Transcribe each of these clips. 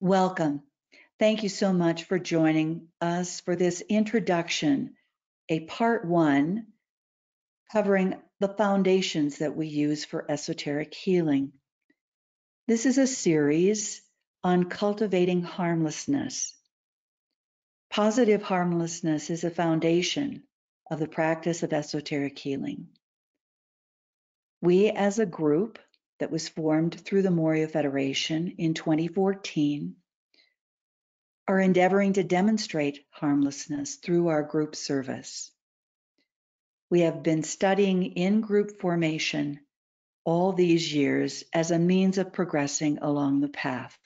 Welcome. Thank you so much for joining us for this introduction, a part one covering the foundations that we use for esoteric healing. This is a series on cultivating harmlessness. Positive harmlessness is a foundation of the practice of esoteric healing. We, as a group that was formed through the Morya Federation in 2014, are endeavoring to demonstrate harmlessness through our group service. We have been studying in group formation all these years as a means of progressing along the path.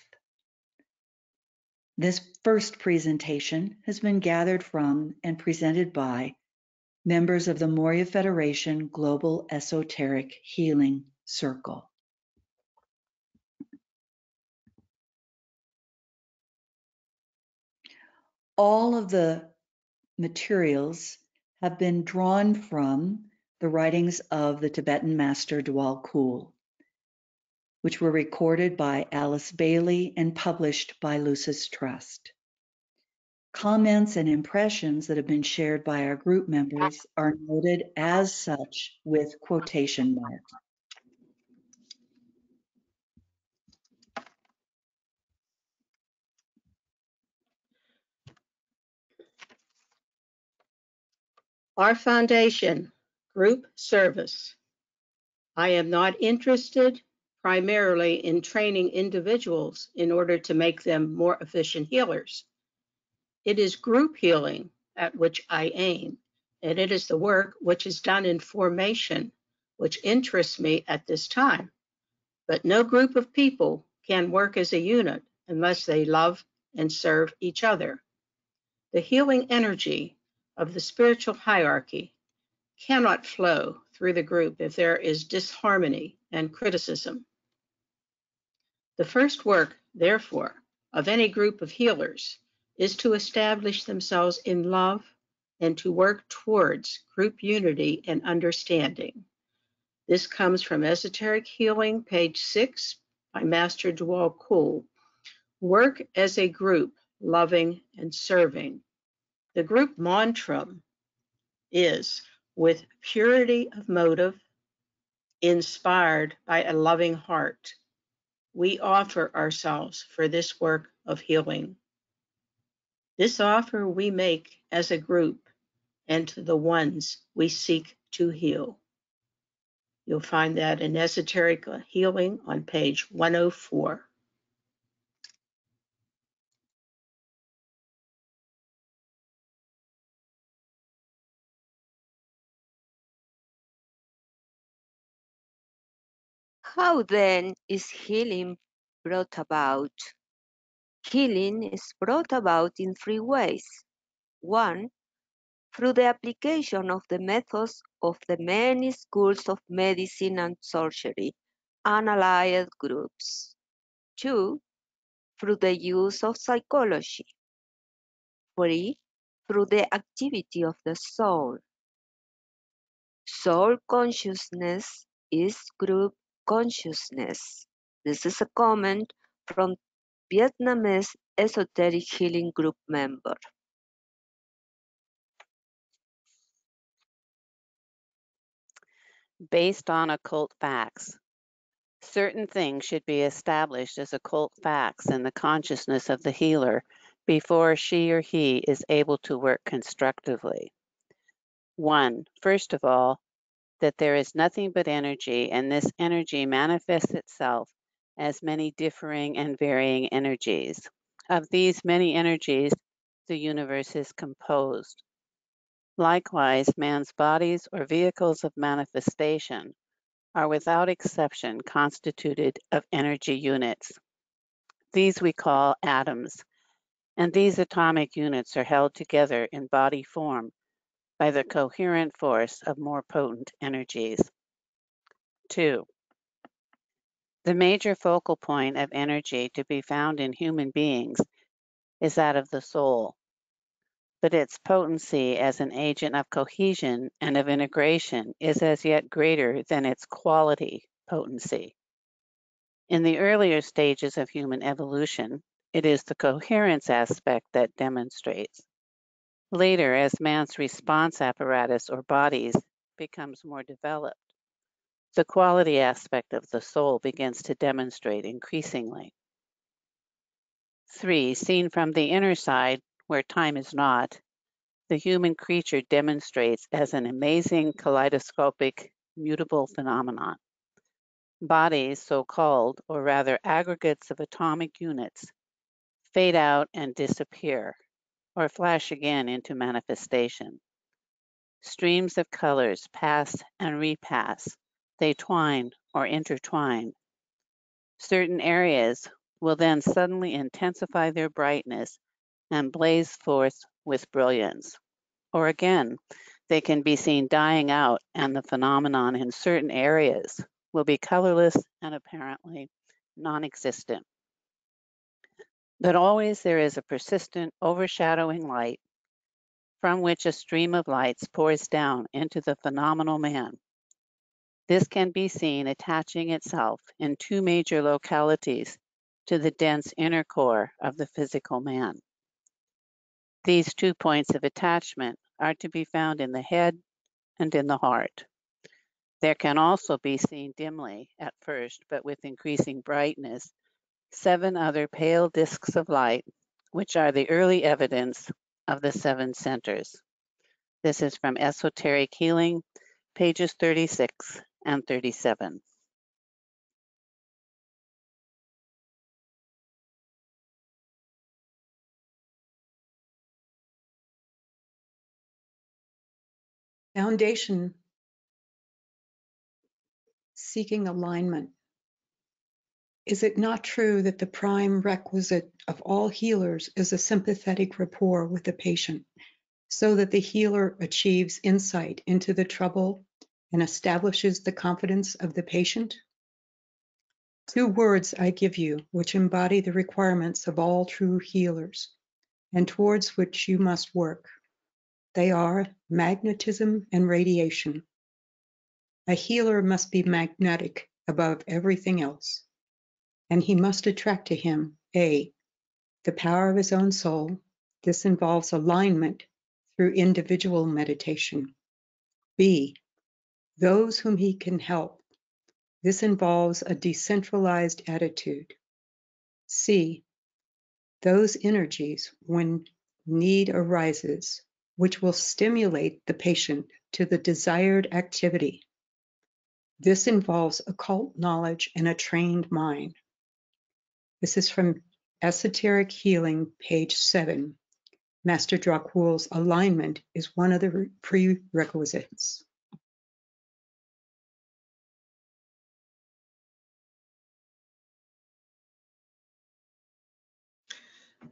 This first presentation has been gathered from and presented by members of the Morya Federation Global Esoteric Healing Circle. All of the materials have been drawn from the writings of the Tibetan master Djwhal Khul, which were recorded by Alice Bailey and published by Lucis Trust. Comments and impressions that have been shared by our group members are noted as such with quotation marks. Our foundation, group service. I am not interested primarily in training individuals in order to make them more efficient healers. It is group healing at which I aim, and it is the work which is done in formation which interests me at this time. But no group of people can work as a unit unless they love and serve each other. The healing energy of the spiritual hierarchy cannot flow through the group if there is disharmony and criticism. The first work, therefore, of any group of healers is to establish themselves in love and to work towards group unity and understanding. This comes from Esoteric Healing, page six, by Master Djwhal Khul. Work as a group, loving and serving. The group mantra is with purity of motive, inspired by a loving heart. We offer ourselves for this work of healing. This offer we make as a group and to the ones we seek to heal. You'll find that in Esoteric Healing on page 104. How then is healing brought about? Healing is brought about in three ways. One, through the application of the methods of the many schools of medicine and surgery and allied groups. Two, through the use of psychology. Three, through the activity of the soul. Soul consciousness is group consciousness. This is a comment from Vietnamese esoteric healing group member. Based on occult facts. Certain things should be established as occult facts in the consciousness of the healer before she or he is able to work constructively. One, first of all, that there is nothing but energy, and this energy manifests itself as many differing and varying energies. Of these many energies, the universe is composed. Likewise, man's bodies or vehicles of manifestation are without exception constituted of energy units. These we call atoms, and these atomic units are held together in body form by the coherent force of more potent energies. Two, the major focal point of energy to be found in human beings is that of the soul, but its potency as an agent of cohesion and of integration is as yet greater than its quality potency. In the earlier stages of human evolution, it is the coherence aspect that demonstrates. Later, as man's response apparatus or bodies becomes more developed, the quality aspect of the soul begins to demonstrate increasingly. Three, seen from the inner side, where time is not, the human creature demonstrates as an amazing kaleidoscopic mutable phenomenon. Bodies, so called, or rather aggregates of atomic units, fade out and disappear, or flash again into manifestation. Streams of colors pass and repass, they twine or intertwine. Certain areas will then suddenly intensify their brightness and blaze forth with brilliance. Or again, they can be seen dying out and the phenomenon in certain areas will be colorless and apparently non-existent. But always there is a persistent overshadowing light from which a stream of lights pours down into the phenomenal man. This can be seen attaching itself in two major localities to the dense inner core of the physical man. These two points of attachment are to be found in the head and in the heart. There can also be seen dimly at first, but with increasing brightness, seven other pale disks of light, which are the early evidence of the seven centers. This is from Esoteric Healing, pages 36 and 37. Foundation seeking alignment. Is it not true that the prime requisite of all healers is a sympathetic rapport with the patient so that the healer achieves insight into the trouble and establishes the confidence of the patient? Two words I give you which embody the requirements of all true healers and towards which you must work. They are magnetism and radiation. A healer must be magnetic above everything else, and he must attract to him A, the power of his own soul. This involves alignment through individual meditation. B, those whom he can help. This involves a decentralized attitude. C, those energies when need arises, which will stimulate the patient to the desired activity. This involves occult knowledge and a trained mind. This is from Esoteric Healing, page 7. Master Djwhal Khul's alignment is one of the prerequisites.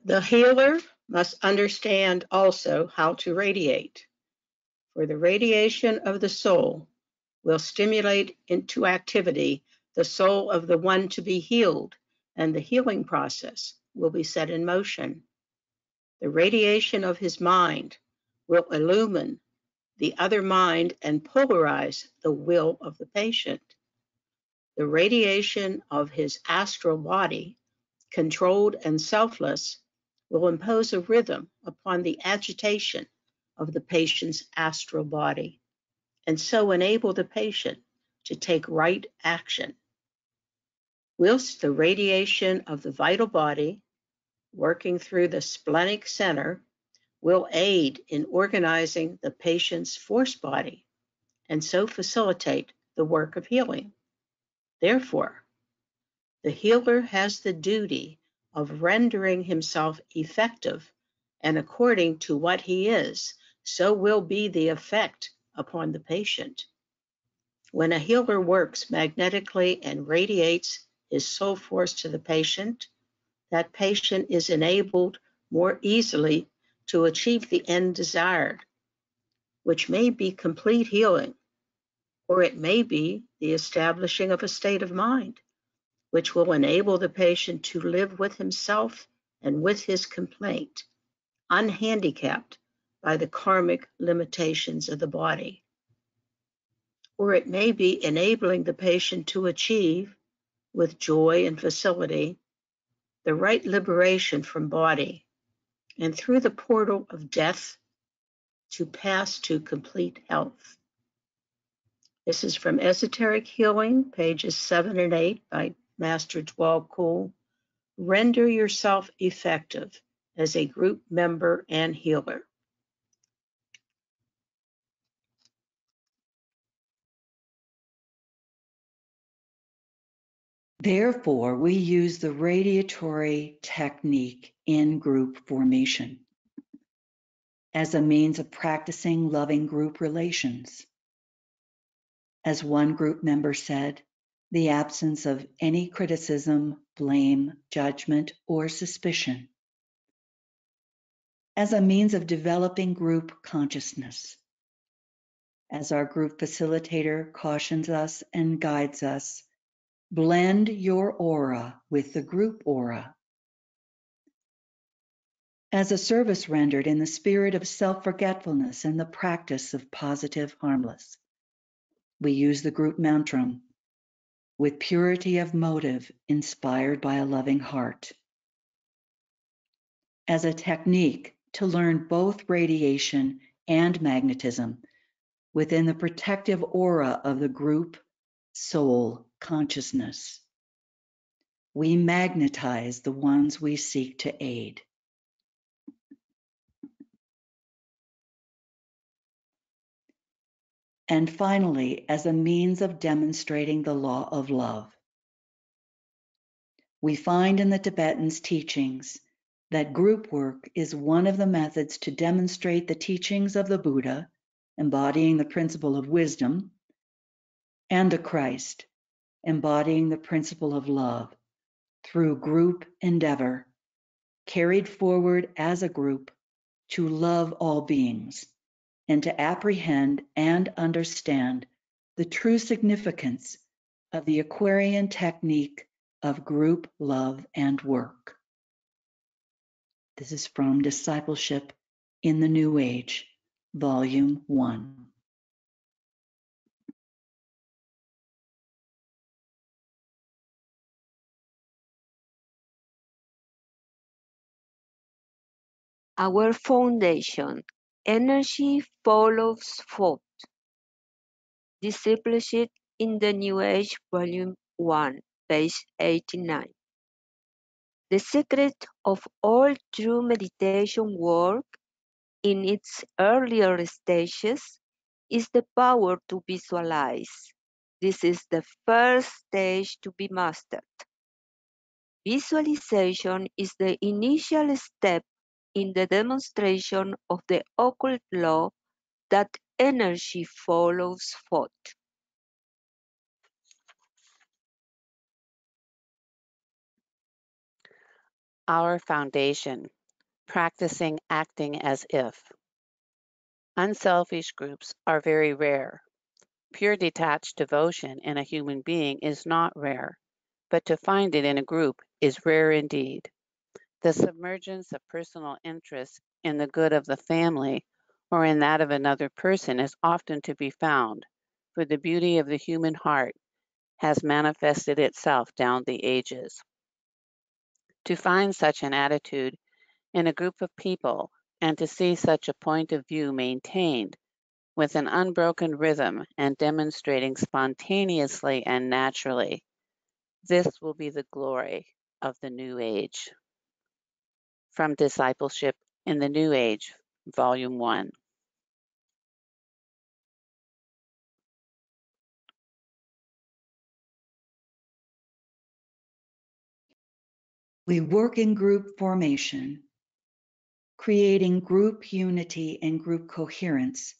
The healer must understand also how to radiate. For the radiation of the soul will stimulate into activity the soul of the one to be healed, and the healing process will be set in motion. The radiation of his mind will illumine the other mind and polarize the will of the patient. The radiation of his astral body, controlled and selfless, will impose a rhythm upon the agitation of the patient's astral body and so enable the patient to take right action. Whilst the radiation of the vital body working through the splenic center will aid in organizing the patient's force body and so facilitate the work of healing. Therefore, the healer has the duty of rendering himself effective, and according to what he is, so will be the effect upon the patient. When a healer works magnetically and radiates his so force to the patient, that patient is enabled more easily to achieve the end desired, which may be complete healing, or it may be the establishing of a state of mind which will enable the patient to live with himself and with his complaint, unhandicapped by the karmic limitations of the body. Or it may be enabling the patient to achieve, with joy and facility, the right liberation from body, and through the portal of death to pass to complete health. This is from Esoteric Healing, pages 7 and 8 by Master Djwhal Khul. Render yourself effective as a group member and healer. Therefore, we use the radiatory technique in group formation as a means of practicing loving group relations. As one group member said, the absence of any criticism, blame, judgment, or suspicion. As a means of developing group consciousness. As our group facilitator cautions us and guides us, blend your aura with the group aura. As a service rendered in the spirit of self forgetfulness and the practice of positive harmless, we use the group mantram with purity of motive inspired by a loving heart. As a technique to learn both radiation and magnetism within the protective aura of the group soul consciousness. We magnetize the ones we seek to aid. And finally, as a means of demonstrating the law of love. We find in the Tibetans' teachings that group work is one of the methods to demonstrate the teachings of the Buddha, embodying the principle of wisdom, and the Christ, embodying the principle of love through group endeavor, carried forward as a group to love all beings and to apprehend and understand the true significance of the Aquarian technique of group love and work. This is from Discipleship in the New Age, Volume 1. Our foundation, energy follows thought. Discipleship in the New Age, Volume 1, page 89. The secret of all true meditation work in its earlier stages is the power to visualize. This is the first stage to be mastered. Visualization is the initial step in the demonstration of the occult law that energy follows thought. Our foundation, practicing acting as if. Unselfish groups are very rare. Pure detached devotion in a human being is not rare, but to find it in a group is rare indeed. The submergence of personal interest in the good of the family or in that of another person is often to be found, for the beauty of the human heart has manifested itself down the ages. To find such an attitude in a group of people and to see such a point of view maintained with an unbroken rhythm and demonstrating spontaneously and naturally, this will be the glory of the New Age. From Discipleship in the New Age, Volume 1. We work in group formation, creating group unity and group coherence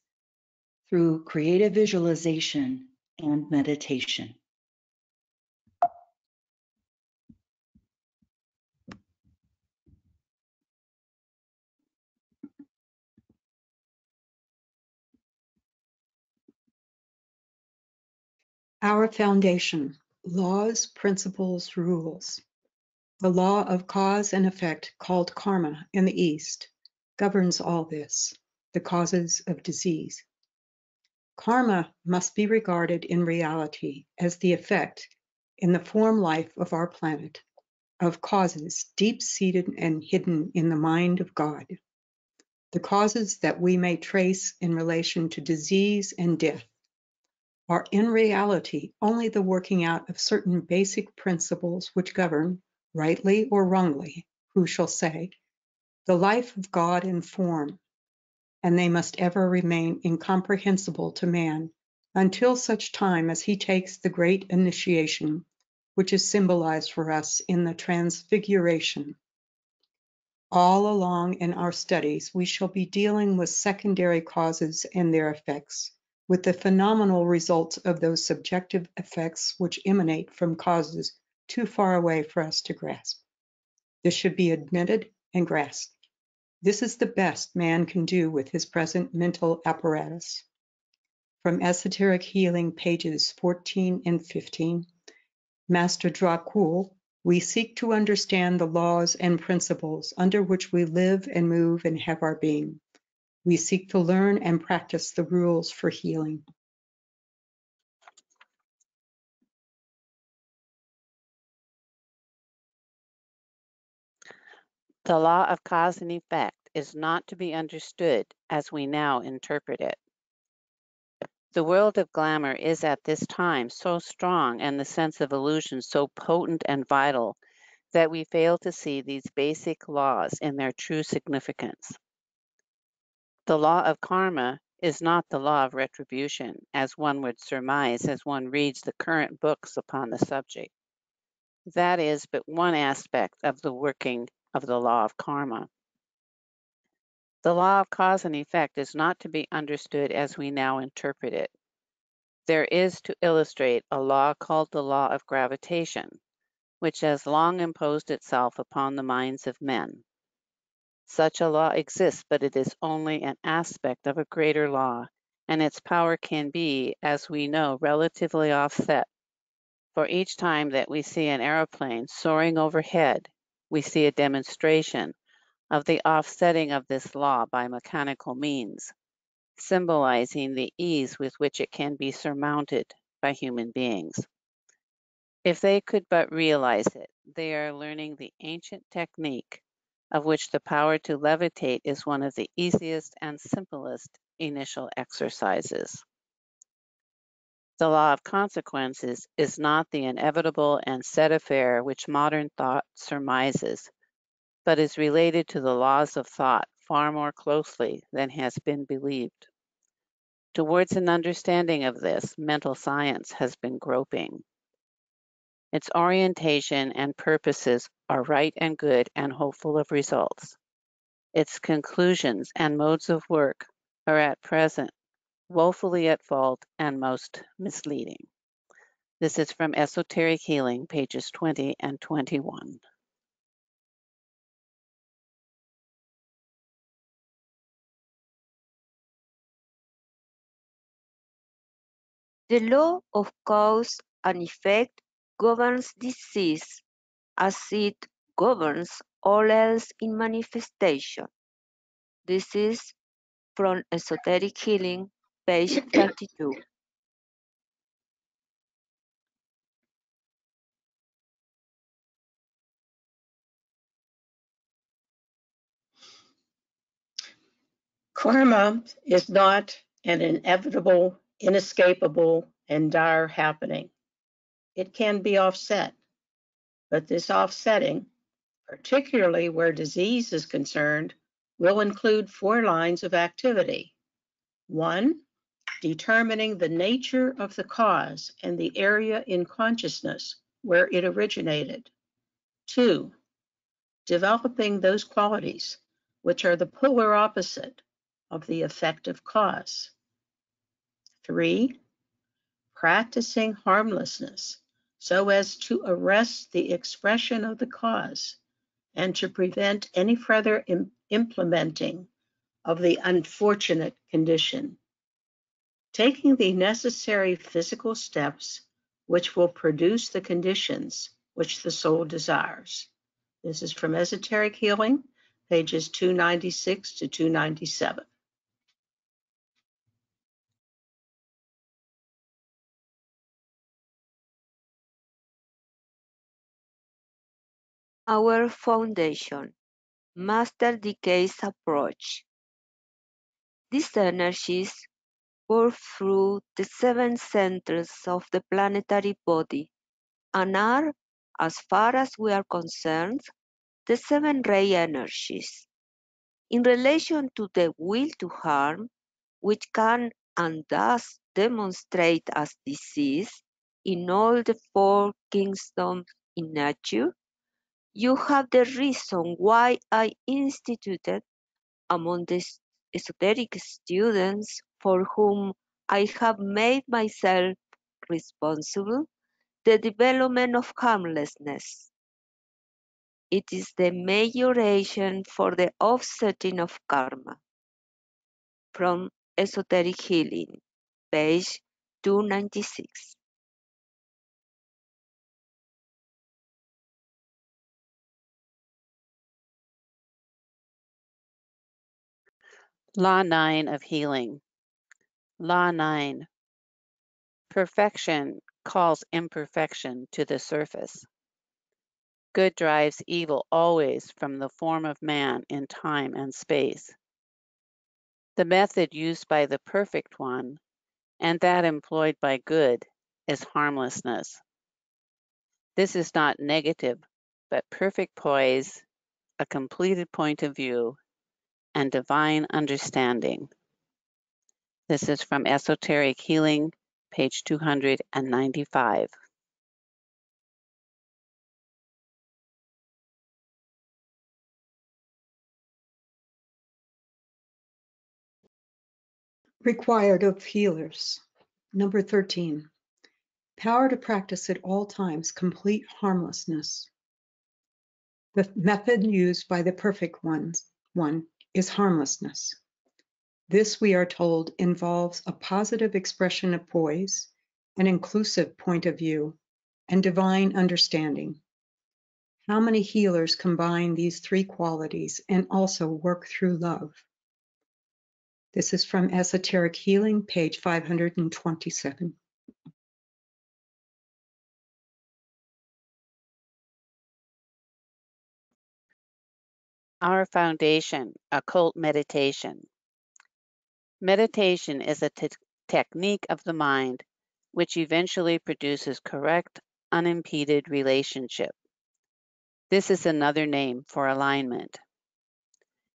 through creative visualization and meditation. Our foundation, laws, principles, rules. The law of cause and effect, called karma in the East, governs all this, the causes of disease. Karma must be regarded in reality as the effect in the form life of our planet of causes deep seated and hidden in the mind of God. The causes that we may trace in relation to disease and death are in reality only the working out of certain basic principles which govern, rightly or wrongly, who shall say, the life of God in form, and they must ever remain incomprehensible to man until such time as he takes the great initiation which is symbolized for us in the transfiguration. All along in our studies, we shall be dealing with secondary causes and their effects, with the phenomenal results of those subjective effects which emanate from causes too far away for us to grasp. This should be admitted and grasped. This is the best man can do with his present mental apparatus. From Esoteric Healing, pages 14 and 15, Master Djwhal Khul, we seek to understand the laws and principles under which we live and move and have our being. We seek to learn and practice the rules for healing. The law of cause and effect is not to be understood as we now interpret it. The world of glamour is at this time so strong and the sense of illusion so potent and vital that we fail to see these basic laws in their true significance. The law of karma is not the law of retribution, as one would surmise as one reads the current books upon the subject. That is but one aspect of the working of the law of karma. The law of cause and effect is not to be understood as we now interpret it. There is to illustrate a law called the law of gravitation, which has long imposed itself upon the minds of men. Such a law exists, but it is only an aspect of a greater law, and its power can be, as we know, relatively offset. For each time that we see an aeroplane soaring overhead, we see a demonstration of the offsetting of this law by mechanical means, symbolizing the ease with which it can be surmounted by human beings. If they could but realize it, they are learning the ancient technique of which the power to levitate is one of the easiest and simplest initial exercises. The law of consequences is not the inevitable and set affair which modern thought surmises, but is related to the laws of thought far more closely than has been believed. Towards an understanding of this, mental science has been groping. Its orientation and purposes are right and good and hopeful of results. Its conclusions and modes of work are at present woefully at fault and most misleading. This is from Esoteric Healing, pages 20 and 21. The law of cause and effect governs disease as it governs all else in manifestation. This is from Esoteric Healing, page 32. Karma is not an inevitable, inescapable, and dire happening. It can be offset, but this offsetting, particularly where disease is concerned, will include four lines of activity. One, determining the nature of the cause and the area in consciousness where it originated. Two, developing those qualities which are the polar opposite of the effective cause. Three, practicing harmlessness so as to arrest the expression of the cause and to prevent any further Im- implementing of the unfortunate condition. Taking the necessary physical steps which will produce the conditions which the soul desires. This is from Esoteric Healing, pages 296 to 297. Our foundation, Master D.K.'s approach. These energies pour through the seven centers of the planetary body and are, as far as we are concerned, the seven ray energies. In relation to the will to harm, which can and does demonstrate as disease in all the four kingdoms in nature, you have the reason why I instituted among the esoteric students for whom I have made myself responsible the development of harmlessness. It is the major agent for the offsetting of karma. From Esoteric Healing, page 296. Law 9 of Healing. Law 9. Perfection calls imperfection to the surface. Good drives evil always from the form of man in time and space. The method used by the perfect one and that employed by good is harmlessness. This is not negative, but perfect poise, a completed point of view, and divine understanding. This is from Esoteric Healing, page 295. Required of healers. Number 13. Power to practice at all times complete harmlessness. The method used by the perfect ones, one is harmlessness. This, we are told, involves a positive expression of poise, an inclusive point of view, and divine understanding. How many healers combine these three qualities and also work through love? This is from Esoteric Healing, page 527. Our foundation, occult meditation. Meditation is a te- technique of the mind which eventually produces correct, unimpeded relationship. This is another name for alignment.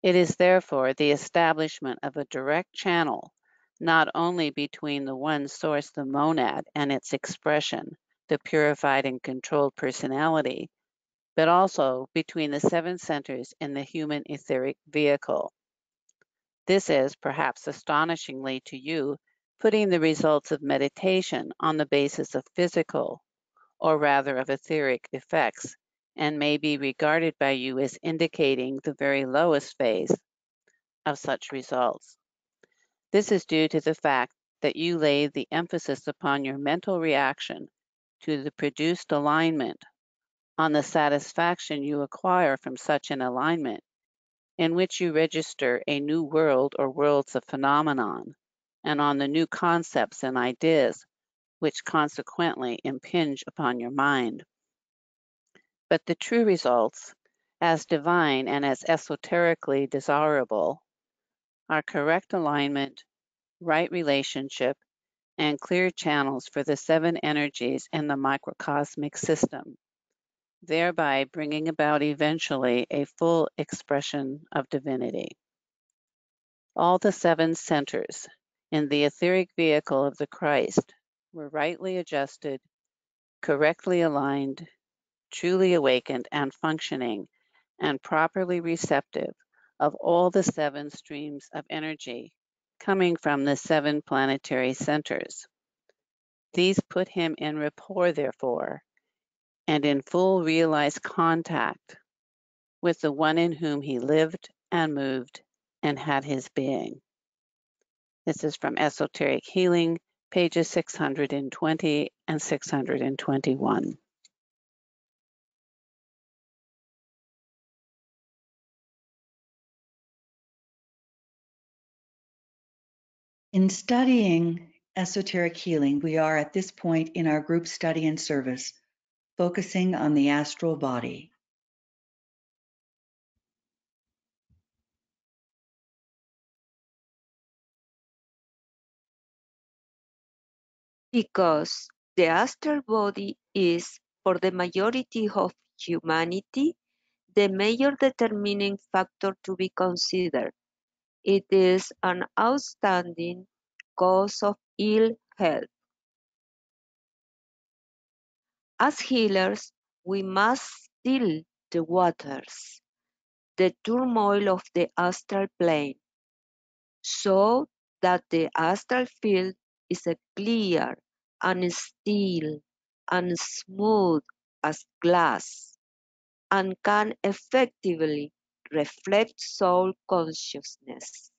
It is therefore the establishment of a direct channel, not only between the one source, the monad, and its expression, the purified and controlled personality, but also between the seven centers in the human etheric vehicle. This is, perhaps astonishingly to you, putting the results of meditation on the basis of physical, or rather of etheric effects, and may be regarded by you as indicating the very lowest phase of such results. This is due to the fact that you lay the emphasis upon your mental reaction to the produced alignment, on the satisfaction you acquire from such an alignment, in which you register a new world or worlds of phenomenon, and on the new concepts and ideas which consequently impinge upon your mind. But the true results, as divine and as esoterically desirable, are correct alignment, right relationship, and clear channels for the seven energies in the microcosmic system, thereby bringing about eventually a full expression of divinity. All the seven centers in the etheric vehicle of the Christ were rightly adjusted, correctly aligned, truly awakened and functioning, and properly receptive of all the seven streams of energy coming from the seven planetary centers. These put him in rapport, therefore, and in full realized contact with the one in whom he lived and moved and had his being. This is from Esoteric Healing, pages 620 and 621. In studying esoteric healing, we are at this point in our group study and service focusing on the astral body. Because the astral body is, for the majority of humanity, the major determining factor to be considered. It is an outstanding cause of ill health. As healers, we must still the waters, the turmoil of the astral plane, so that the astral field is a clear and still and smooth as glass and can effectively reflect soul consciousness.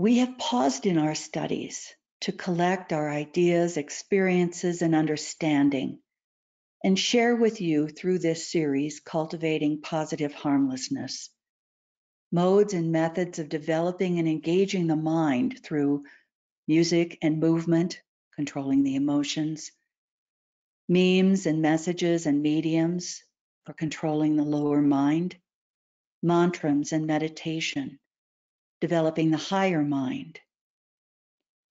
We have paused in our studies to collect our ideas, experiences, and understanding and share with you through this series, Cultivating Positive Harmlessness, modes and methods of developing and engaging the mind through music and movement, controlling the emotions, memes and messages and mediums for controlling the lower mind, mantras and meditation, developing the higher mind.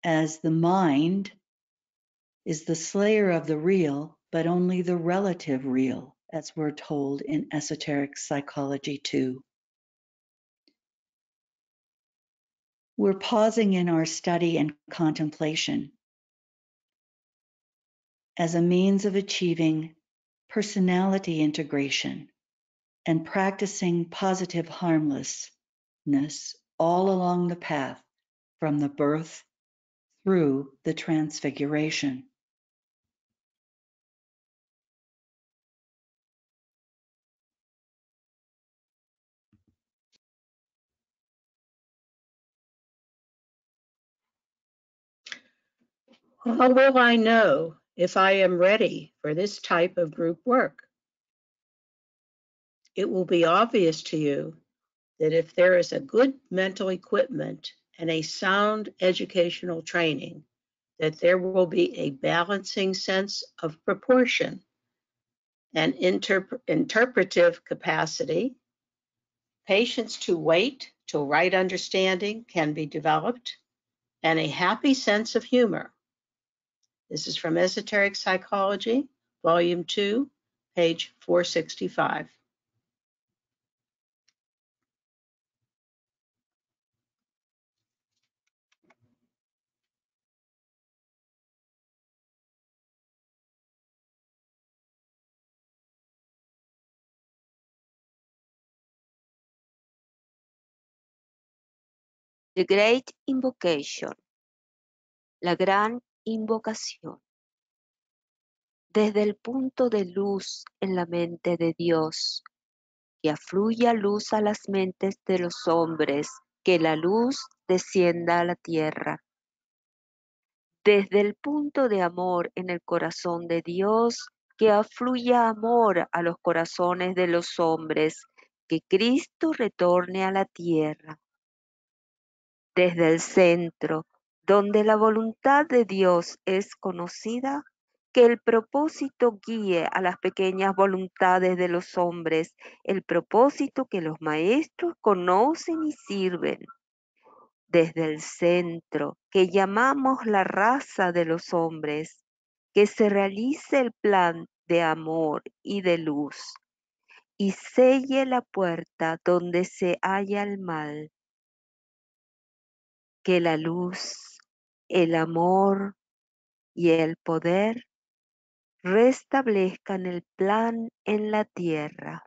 As the mind is the slayer of the real, but only the relative real, as we're told in esoteric psychology too. We're pausing in our study and contemplation as a means of achieving personality integration and practicing positive harmlessness all along the path from the birth through the transfiguration. How will I know if I am ready for this type of group work? It will be obvious to you that if there is a good mental equipment and a sound educational training, that there will be a balancing sense of proportion and interp- interpretive capacity, patience to wait till right understanding can be developed, and a happy sense of humor. This is from Esoteric Psychology, Volume 2, page 465. The Great Invocation, la gran invocación. Desde el punto de luz en la mente de Dios, que afluya luz a las mentes de los hombres, que la luz descienda a la tierra. Desde el punto de amor en el corazón de Dios, que afluya amor a los corazones de los hombres, que Cristo retorne a la tierra. Desde el centro, donde la voluntad de Dios es conocida, que el propósito guíe a las pequeñas voluntades de los hombres, el propósito que los maestros conocen y sirven. Desde el centro, que llamamos la raza de los hombres, que se realice el plan de amor y de luz, y selle la puerta donde se halla el mal. Que la luz, el amor y el poder restablezcan el plan en la tierra.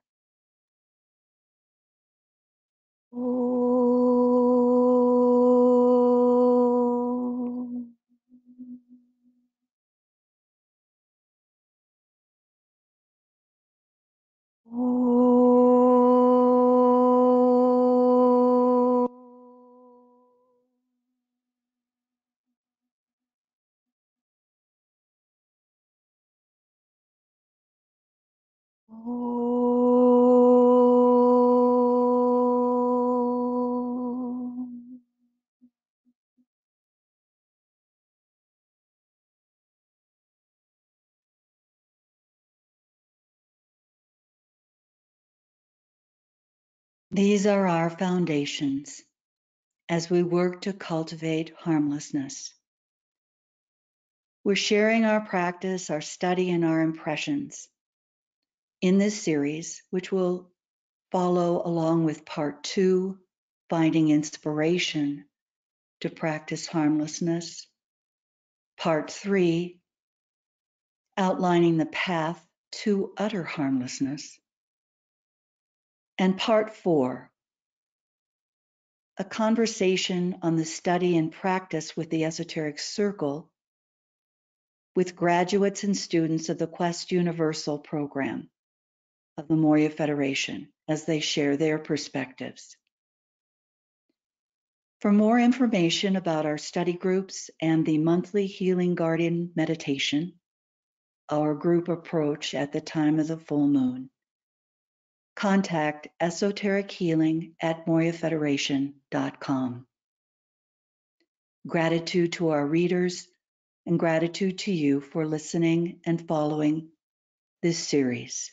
These are our foundations as we work to cultivate harmlessness. We're sharing our practice, our study, and our impressions in this series, which will follow along with part two, finding inspiration to practice harmlessness. Part three, outlining the path to utter harmlessness. And part four, a conversation on the study and practice with the Esoteric Circle with graduates and students of the Quest Universal program of the Morya Federation as they share their perspectives. For more information about our study groups and the monthly Healing Guardian meditation, our group approach at the time of the full moon, contact esoteric healing at moryafederation.com. Gratitude to our readers and gratitude to you for listening and following this series.